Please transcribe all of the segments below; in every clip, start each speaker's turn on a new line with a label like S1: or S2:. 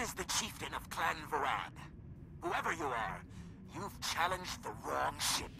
S1: This is the chieftain of Clan Varad. Whoever you are, you've challenged the wrong ship.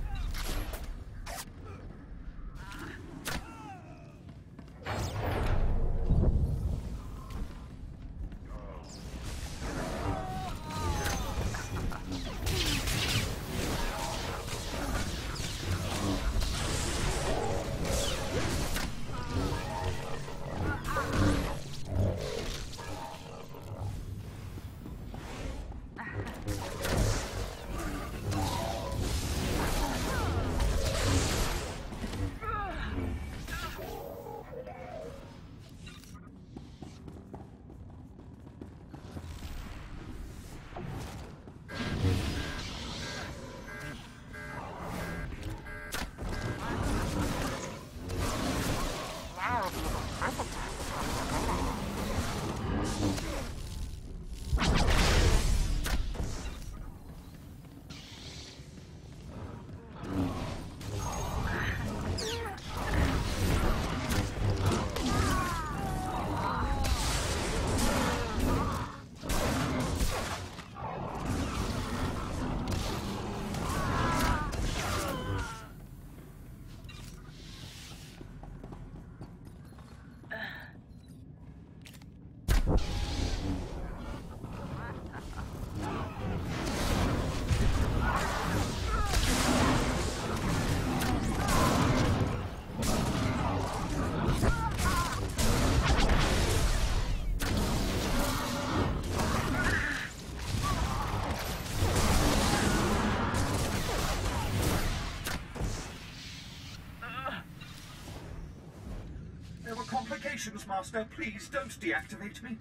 S2: Master. Please don't deactivate me.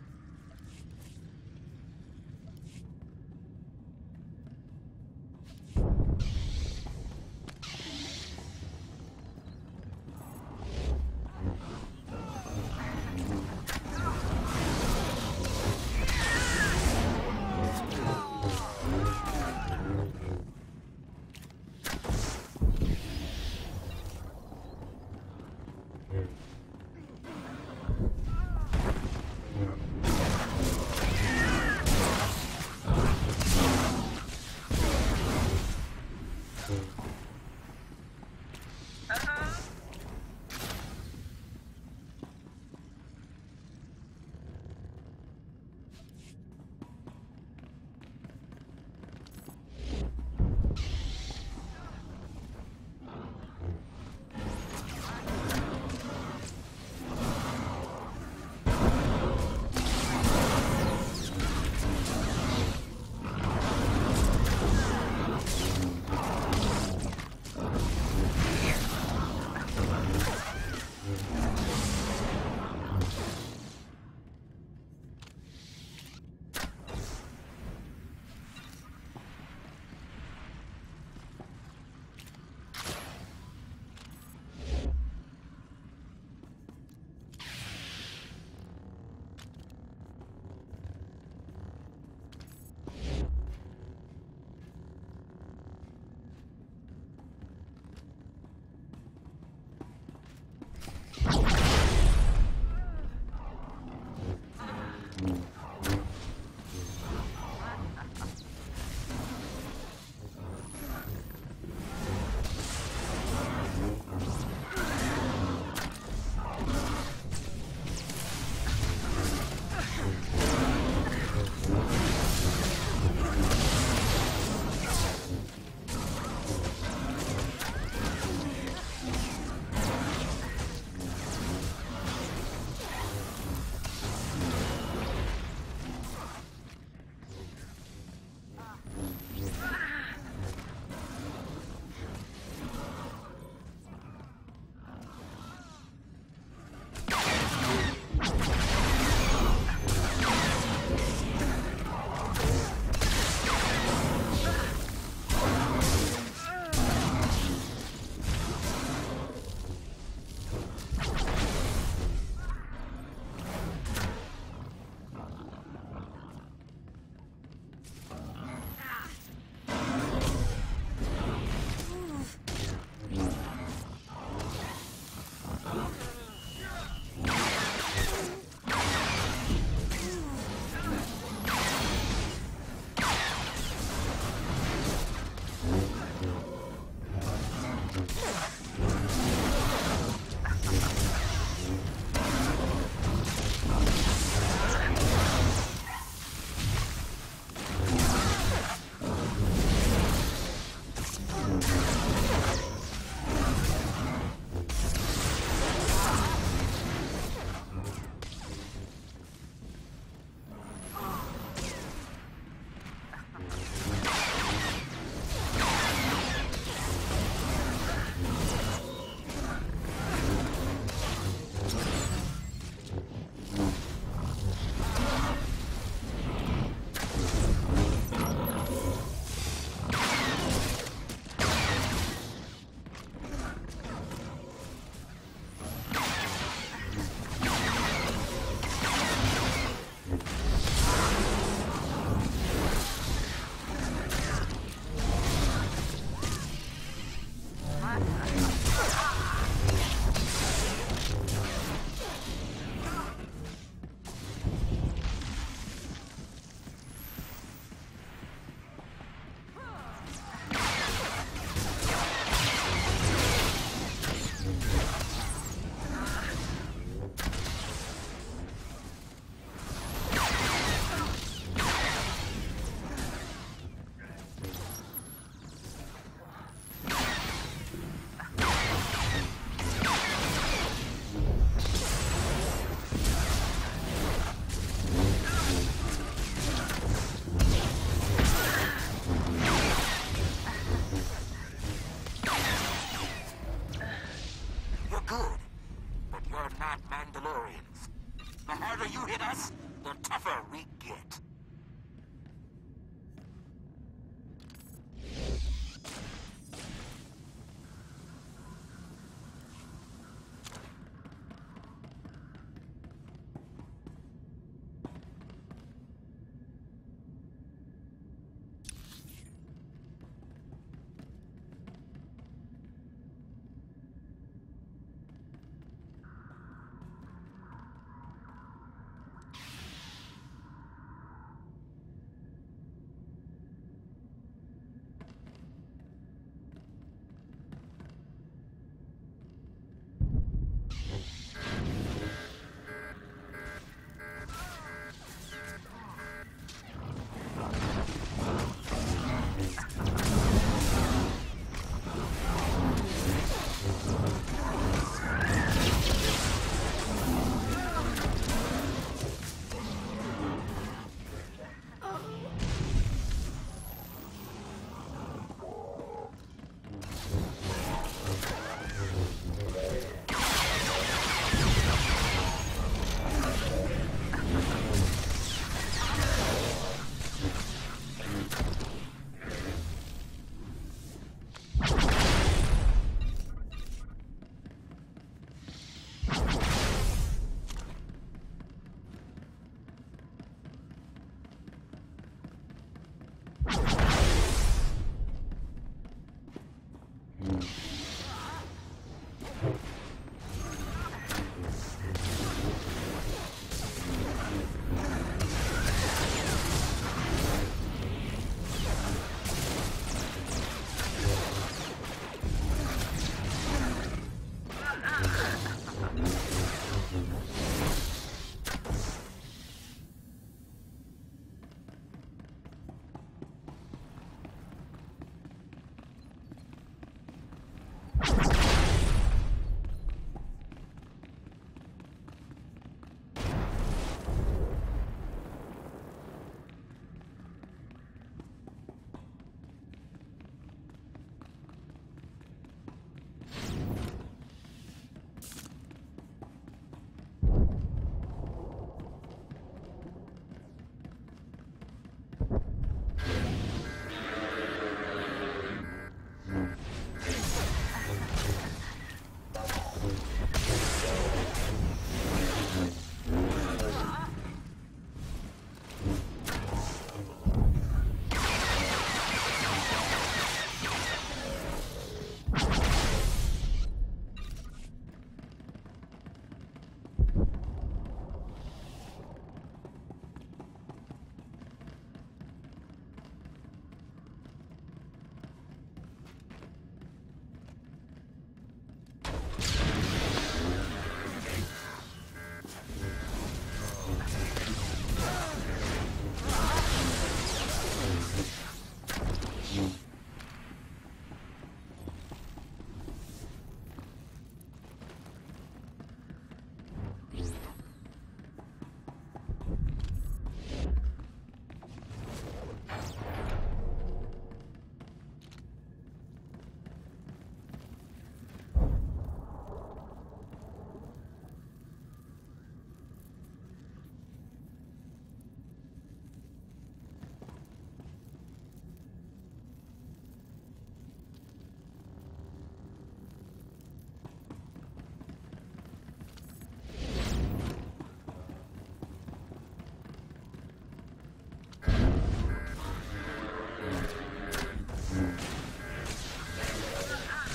S1: Mm.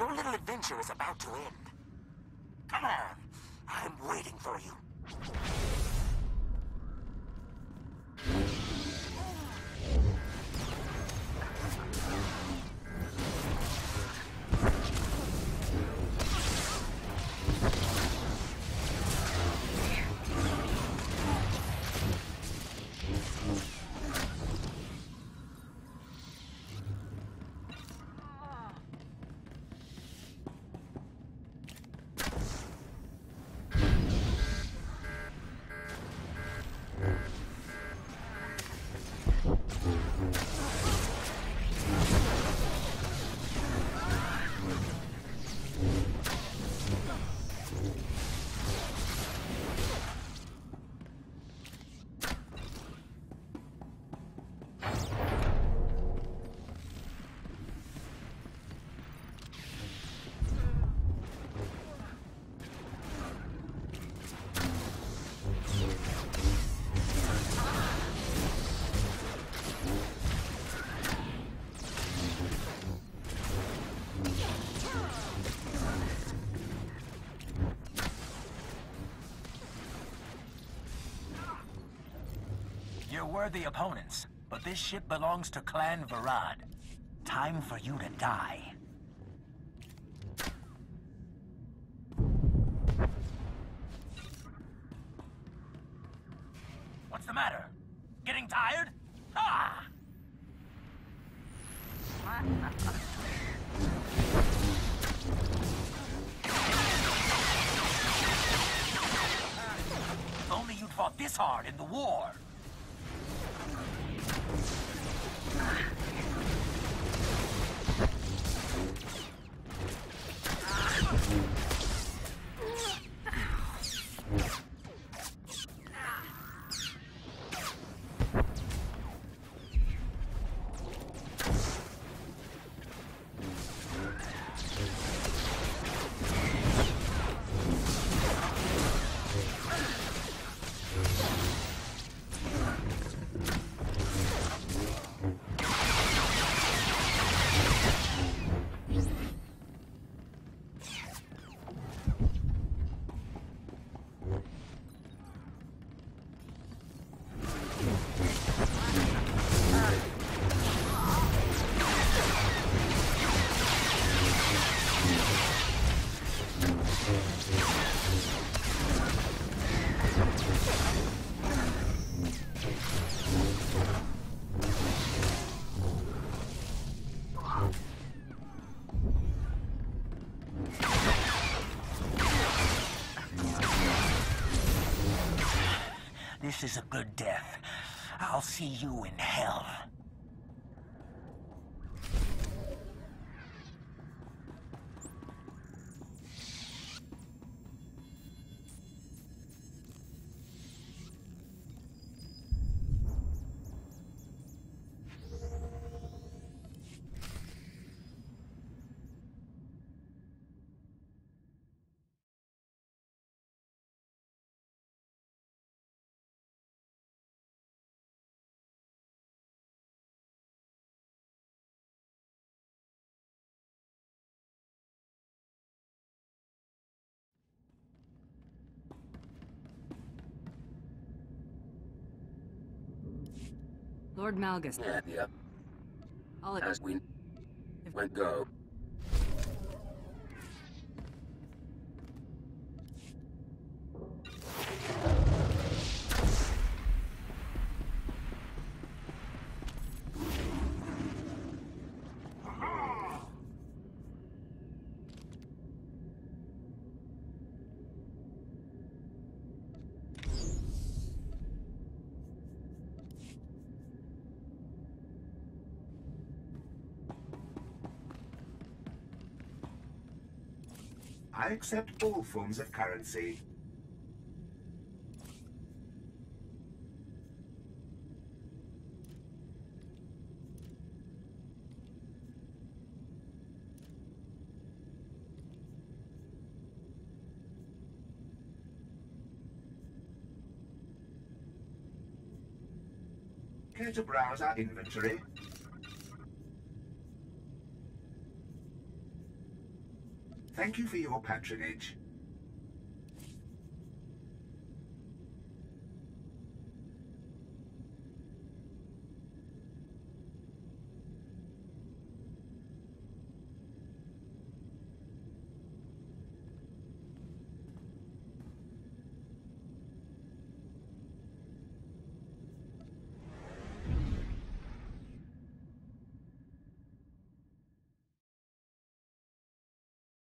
S1: Your little adventure is about to end. Come on, I'm waiting for you. Worthy opponents, but this ship belongs to Clan Varad. Time for you to die. What's the matter? Getting tired? Ah! Only you'd fought this hard in the war. Is a good death. I'll see you in hell.
S3: Lord Malgus.
S4: Yeah, yeah. As we went go.
S2: I accept all forms of currency. Care to browse our inventory? Thank you for your patronage.